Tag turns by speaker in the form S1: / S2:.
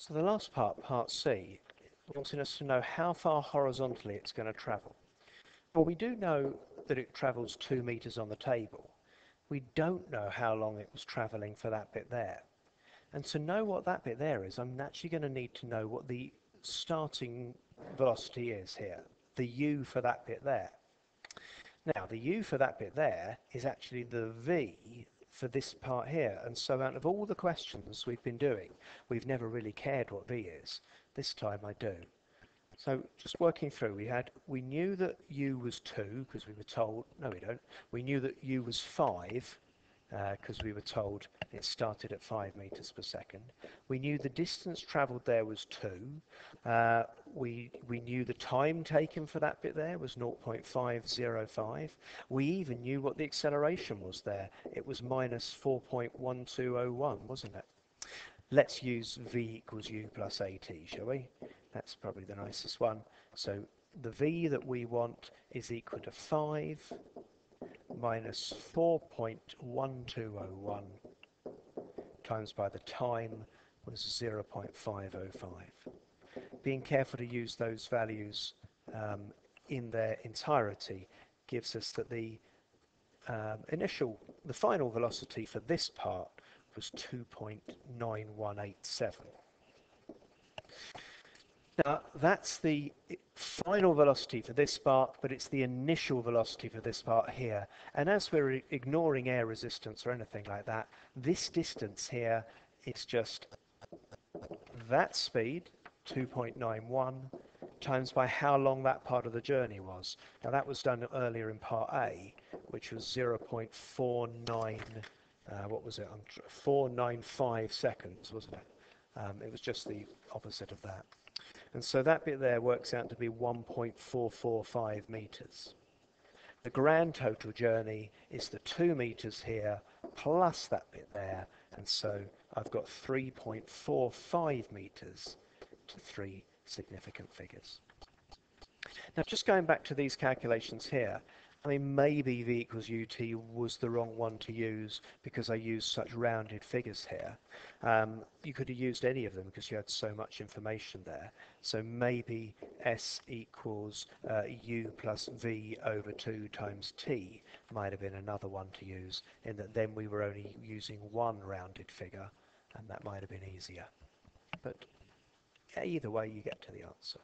S1: So the last part, part C, wanting us to know how far horizontally it's going to travel. Well, we do know that it travels two meters on the table. We don't know how long it was traveling for that bit there. And to know what that bit there is, I'm actually going to need to know what the starting velocity is here, the u for that bit there. Now, the u for that bit there is actually the v for this part here. And so out of all the questions we've been doing, we've never really cared what V is. This time I do. So just working through, we had, we knew that U was 2 because we were told, no we don't, we knew that U was 5 because uh, we were told it started at 5 meters per second. We knew the distance traveled there was 2. Uh, we, we knew the time taken for that bit there was 0.505. We even knew what the acceleration was there. It was minus 4.1201, wasn't it? Let's use v equals u plus at, shall we? That's probably the nicest one. So the v that we want is equal to 5 minus 4.1201 times by the time was 0.505. Being careful to use those values um, in their entirety gives us that the um, initial, the final velocity for this part was 2.9187. Now, that's the final velocity for this part, but it's the initial velocity for this part here. And as we're ignoring air resistance or anything like that, this distance here is just that speed, 2.91, times by how long that part of the journey was. Now that was done earlier in part A, which was 0.49, uh, what was it, 495 seconds, wasn't it? Um, it was just the opposite of that. And so that bit there works out to be 1.445 meters. The grand total journey is the 2 meters here plus that bit there. And so I've got 3.45 meters to three significant figures. Now just going back to these calculations here, I mean, maybe V equals UT was the wrong one to use because I used such rounded figures here. Um, you could have used any of them because you had so much information there. So maybe S equals uh, U plus V over 2 times T might have been another one to use in that then we were only using one rounded figure and that might have been easier. But either way you get to the answer.